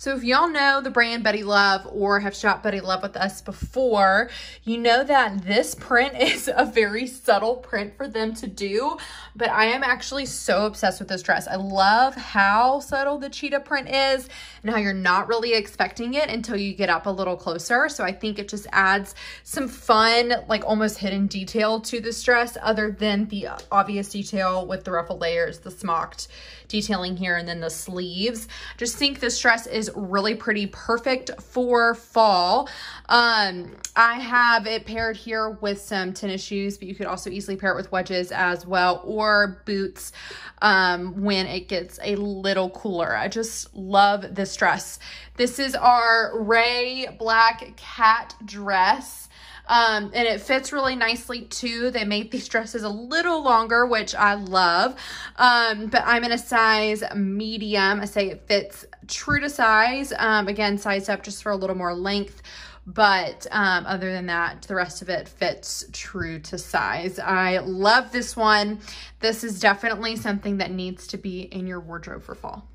So if y'all know the brand Buddy Love or have shot Buddy Love with us before, you know that this print is a very subtle print for them to do, but I am actually so obsessed with this dress. I love how subtle the cheetah print is and how you're not really expecting it until you get up a little closer. So I think it just adds some fun, like almost hidden detail to this dress other than the obvious detail with the ruffle layers, the smocked detailing here, and then the sleeves. Just think this dress is really pretty, perfect for fall. Um, I have it paired here with some tennis shoes, but you could also easily pair it with wedges as well, or boots um, when it gets a little cooler. I just love this dress. This is our Ray Black Cat dress. Um, and it fits really nicely too. They made these dresses a little longer, which I love. Um, but I'm in a size medium. I say it fits true to size. Um, again, sized up just for a little more length. But um, other than that, the rest of it fits true to size. I love this one. This is definitely something that needs to be in your wardrobe for fall.